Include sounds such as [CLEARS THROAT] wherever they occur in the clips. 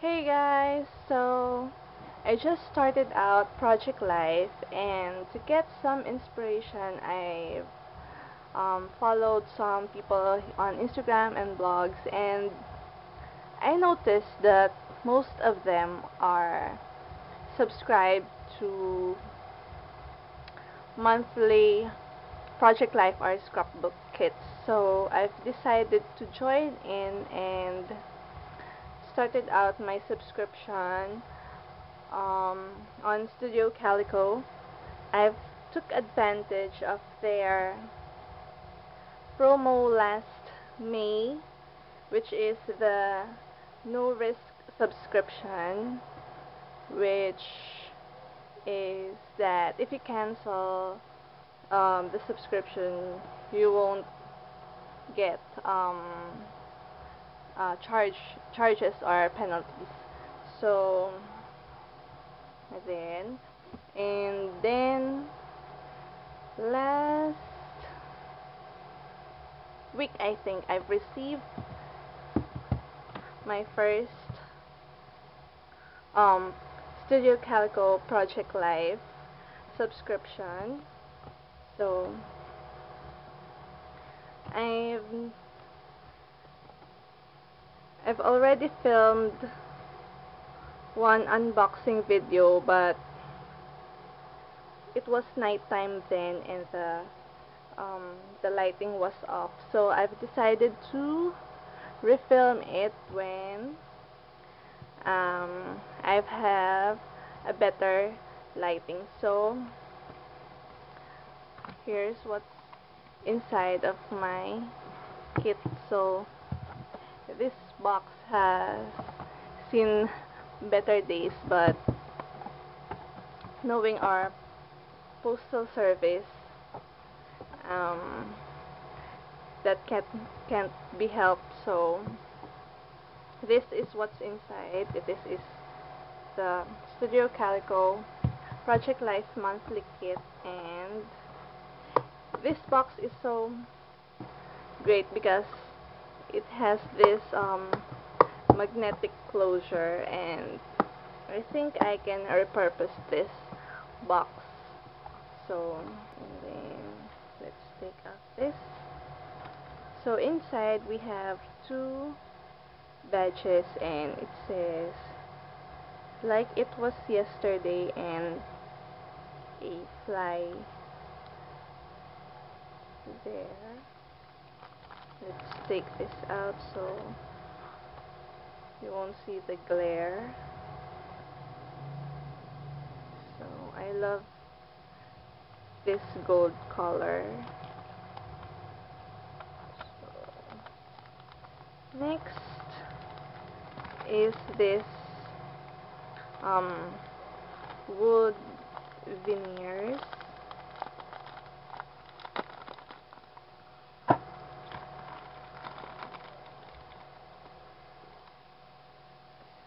Hey guys, so I just started out Project Life and to get some inspiration I um, followed some people on Instagram and blogs and I noticed that most of them are subscribed to monthly Project Life or scrapbook kits so I've decided to join in and started out my subscription um, on Studio Calico, I've took advantage of their promo last May, which is the no risk subscription, which is that if you cancel um, the subscription, you won't get um, uh, charge charges or penalties. So then and then last week I think I've received my first um, Studio Calico Project Life subscription. So I've I've already filmed one unboxing video but it was nighttime then and the um, the lighting was off. So I've decided to refilm it when um, I have a better lighting. So here's what's inside of my kit. So this box has seen better days but knowing our postal service um, that can't, can't be helped. So this is what's inside. This is the Studio Calico Project Life monthly kit. And this box is so great because it has this um, magnetic closure and I think I can repurpose this box. So then let's take out this. So inside we have two badges and it says like it was yesterday and a fly there let's take this out so you won't see the glare. So I love this gold color. So next is this um, wood veneers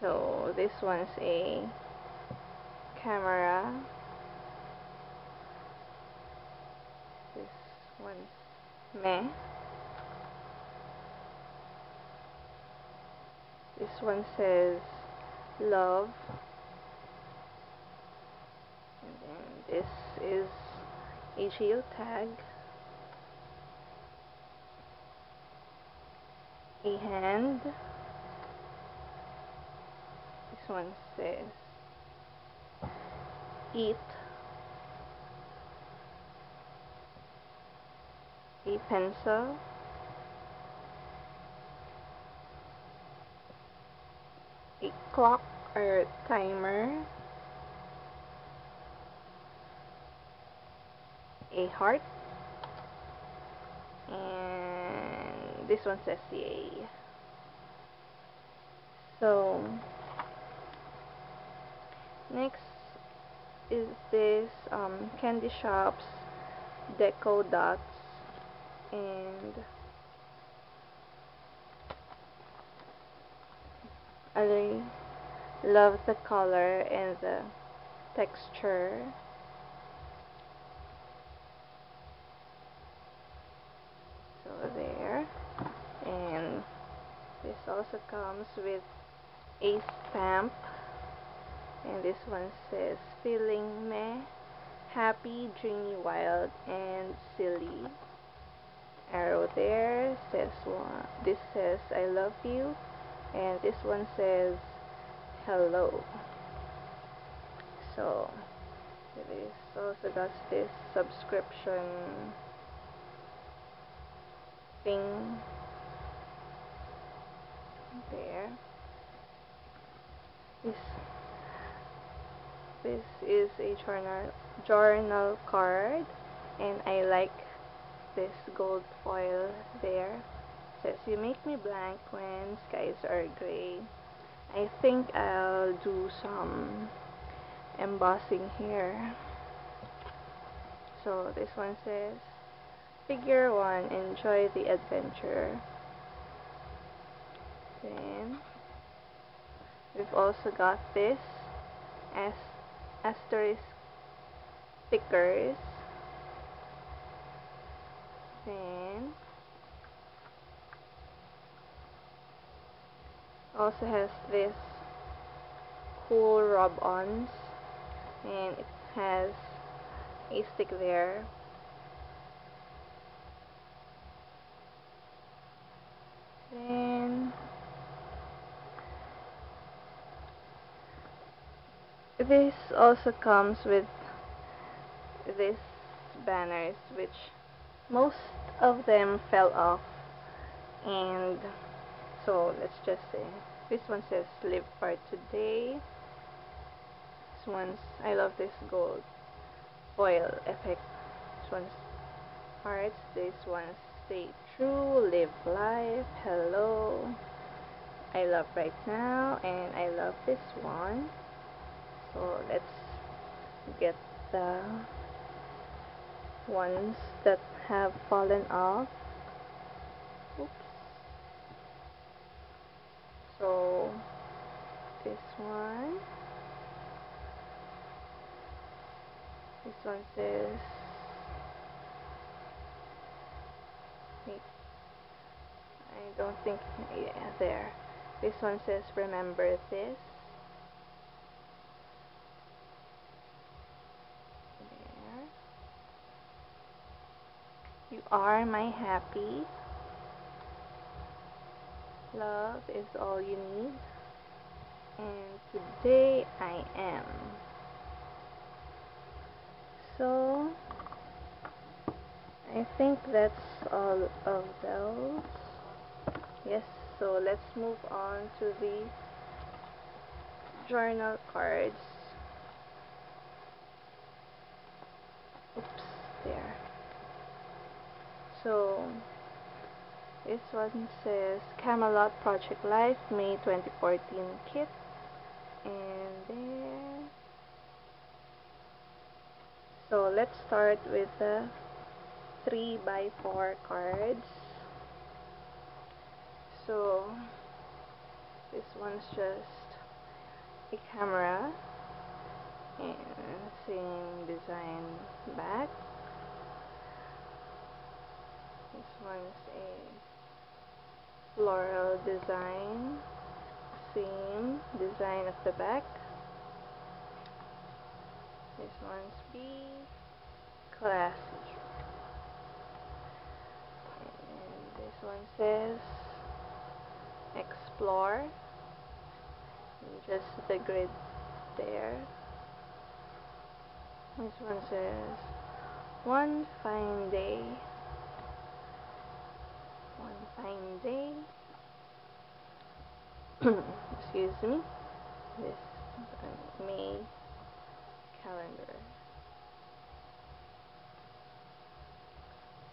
so this one's a camera. This one's meh. This one says love. And this is a geotag a hand one says eat. A pencil. A clock or timer. A heart. And this one says yay so next is this um, candy shops deco dots and I love the color and the texture. So there. And this also comes with a stamp and this one says feeling me happy dreamy wild and silly. Arrow there says one this says I love you. And this one says hello. So it also does this subscription thing there. This this is a journal journal card and I like this gold foil there. Says you make me blank when skies are gray. I think I'll do some embossing here. So this one says figure one enjoy the adventure. Then we've also got this as asterisk stickers. Then also has this cool rub-ons. And it has a stick there. Then this also comes with these banners which most of them fell off. And so let's just say this one says live for today. This one's I love this gold foil effect. This one's hearts this one's stay true live life hello. I love right now and I love this one so let's get the ones that have fallen off. Oops. So this one. This one says wait I don't think yeah there. This one says remember this You are my happy. Love is all you need. And today I am. So, I think that's all of those. Yes, so let's move on to the journal cards. Oops. So, this one says Camelot Project Life May 2014 kit. And there. So, let's start with the 3 by 4 cards. So, this one's just a camera and same design back this one's a floral design. Same design of the back. This one's B. Classy. And this one says Explore. And just the grid there. This one says One Fine Day fine day [CLEARS THROAT] excuse me. This uh, May calendar.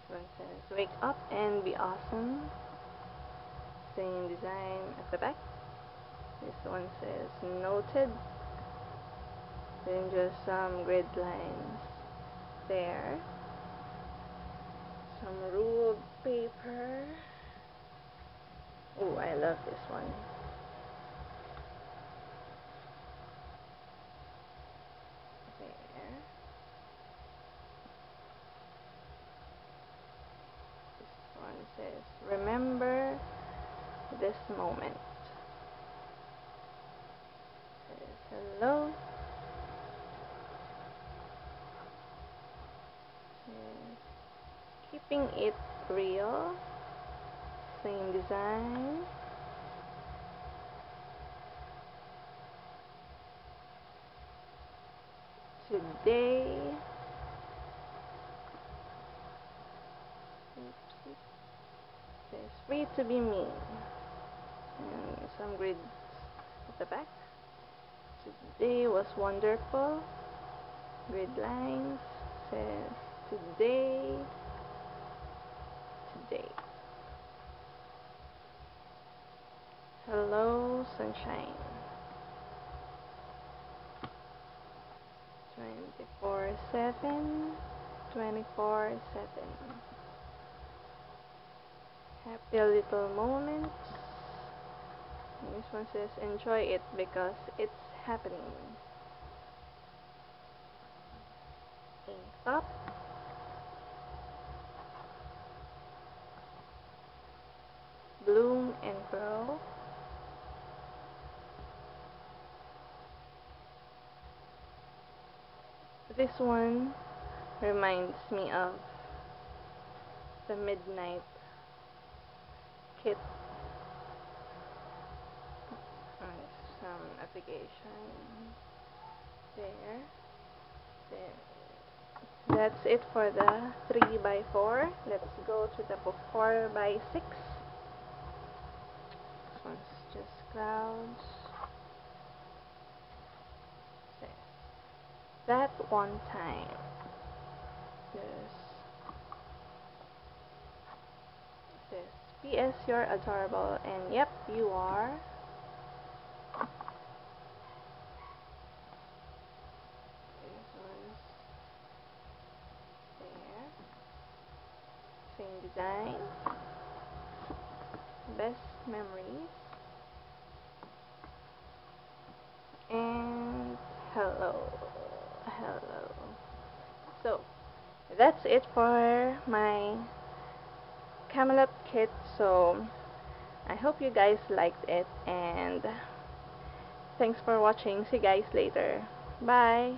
One says wake up and be awesome. Same design at the back. This one says noted. Then just some grid lines there. Some ruled paper. Oh, I love this one. This one says, remember this moment. hello Yes. keeping it real same design. Today. It's free to be me. And some grids at the back. Today was wonderful. Grid lines says today. Today hello sunshine. 24 7 24 7 happy little moments this one says enjoy it because it's happening. Up This one reminds me of the Midnight Kit some application there. There. That's it for the 3 by 4 let's go to the 4 by 6 this one's just clouds that one time. This. This. P.S. You're adorable. And yep, you are. There. Same design. Best memories. And hello so that's it for my Camelot kit so I hope you guys liked it and thanks for watching. See you guys later. Bye